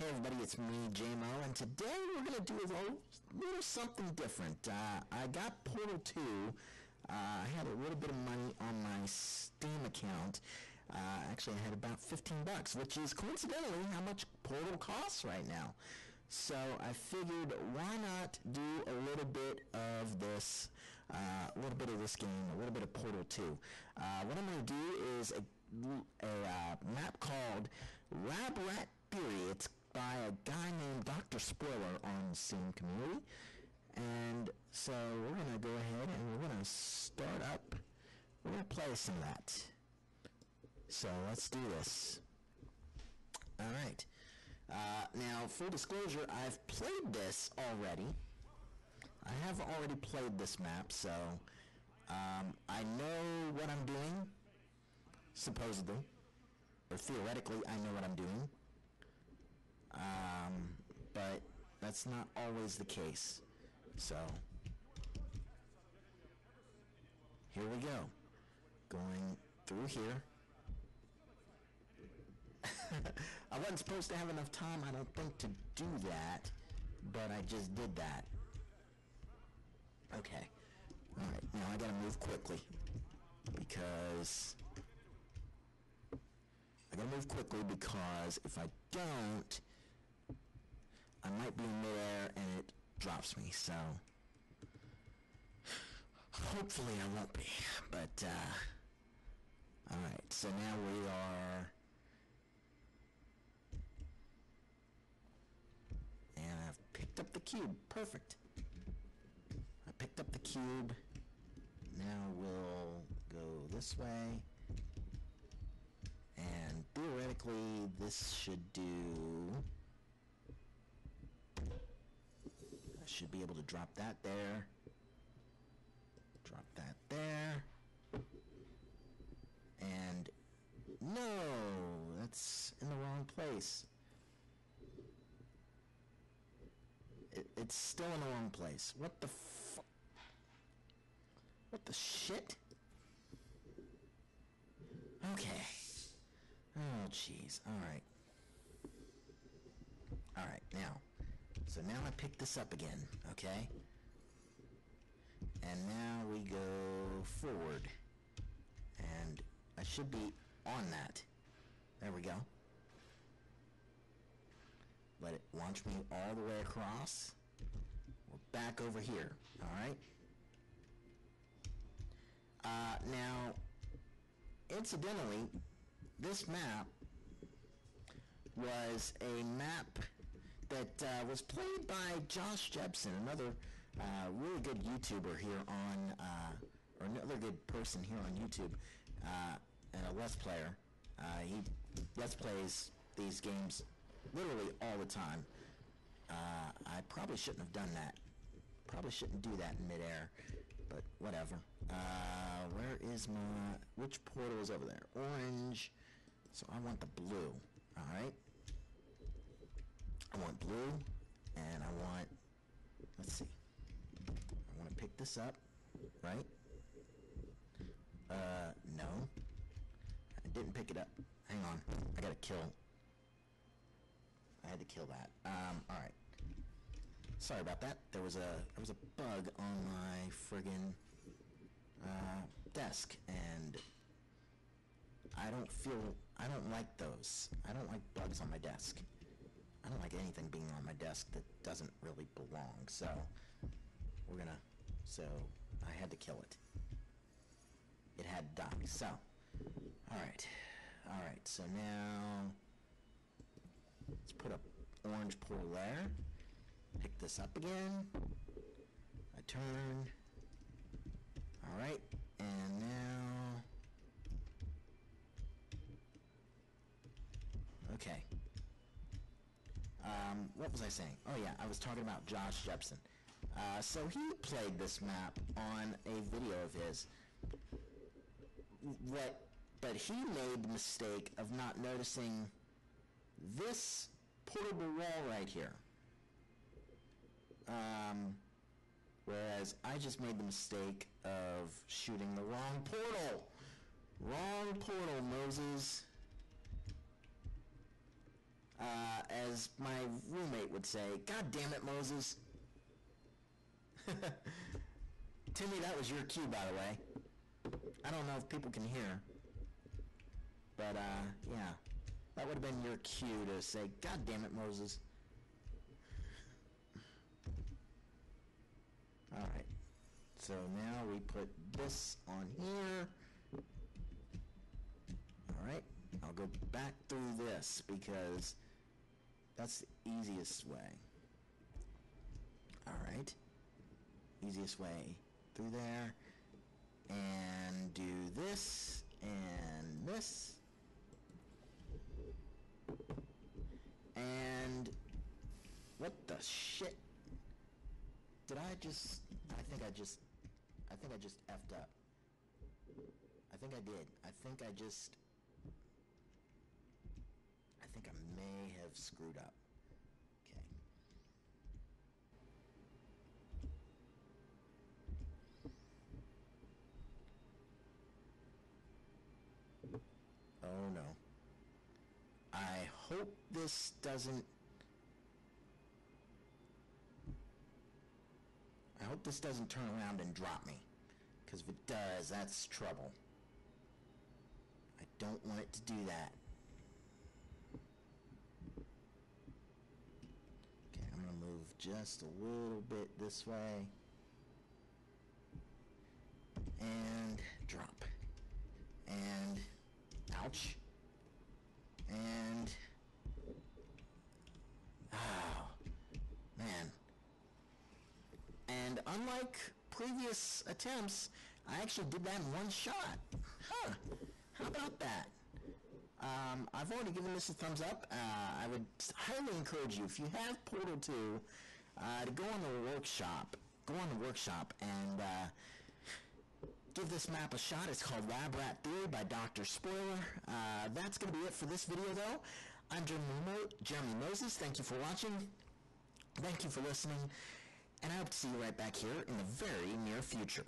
Hey everybody, it's me, JMO, and today we're going to do a little, little something different. Uh, I got Portal 2. Uh, I had a little bit of money on my Steam account. Uh, actually, I had about 15 bucks, which is coincidentally how much Portal costs right now. So I figured, why not do a little bit of this, uh, a little bit of this game, a little bit of Portal 2. Uh, what I'm going to do is a, a uh, map called Lab Rat Theory. It's by a guy named Dr. Spoiler on Steam Community. And so we're going to go ahead and we're going to start up. We're going to play some of that. So let's do this. All right. Uh, now, full disclosure, I've played this already. I have already played this map, so um, I know what I'm doing, supposedly. Or theoretically, I know what I'm doing. Um, but that's not always the case. So, here we go. Going through here. I wasn't supposed to have enough time, I don't think, to do that, but I just did that. Okay. Alright, now I gotta move quickly. Because... I gotta move quickly because if I don't, I might be in midair and it drops me, so... Hopefully I won't be, but, uh... Alright, so now we are... And I've picked up the cube. Perfect. I picked up the cube. Now we'll go this way. And theoretically, this should do... I should be able to drop that there. Drop that there. And... No! That's in the wrong place. It, it's still in the wrong place. What the fu- What the shit? Okay. Oh, jeez. Alright. Alright, now. So now I pick this up again, okay? And now we go forward. And I should be on that. There we go. Let it launch me all the way across. We're back over here, alright? Uh, now, incidentally, this map was a map that uh, was played by Josh Jepson, another uh, really good YouTuber here on, uh, or another good person here on YouTube, uh, and a Let's Player. Uh, he Let's Plays these games literally all the time. Uh, I probably shouldn't have done that. Probably shouldn't do that in midair, but whatever. Where is my, which portal is over there? Orange. So I want the blue, alright? I want blue, and I want, let's see. I want to pick this up, right? Uh, no. I didn't pick it up. Hang on. I gotta kill. I had to kill that. Um, alright. Sorry about that. There was a there was a bug on my friggin' uh, desk, and I don't feel I don't like those. I don't like bugs on my desk. I don't like anything being on my desk that doesn't really belong. So we're gonna. So I had to kill it. It had die. So all right, all right. So now let's put a orange portal there. Pick this up again. I turn. All right, and now. Okay. Um, what was I saying? Oh yeah, I was talking about Josh Jepson. Uh, so he played this map on a video of his. What? But he made the mistake of not noticing this portable wall right here. Um, whereas I just made the mistake of shooting the wrong portal. Wrong portal, Moses. Uh, as my roommate would say, God damn it, Moses. Timmy, that was your cue, by the way. I don't know if people can hear. But, uh, yeah. That would have been your cue to say, God damn it, Moses. Alright. So now we put this on here. Alright. I'll go back through this because that's the easiest way. Alright. Easiest way through there. And do this and this. And what the shit? Did I just I think I just I think I just effed up. I think I did. I think I just think I may have screwed up. Okay. Oh no. I hope this doesn't I hope this doesn't turn around and drop me. Because if it does, that's trouble. I don't want it to do that. Okay, I'm going to move just a little bit this way. And drop. And ouch. And oh man. And unlike previous attempts, I actually did that in one shot. Huh. How about that? Um, I've already given this a thumbs up. Uh, I would highly encourage you, if you have Portal 2, uh, to go on the workshop. Go on the workshop and uh, give this map a shot. It's called Lab Rat Theory by Dr. Spoiler. Uh, that's going to be it for this video, though. I'm Jeremy, Mo- Jeremy Moses. Thank you for watching. Thank you for listening. And I hope to see you right back here in the very near future.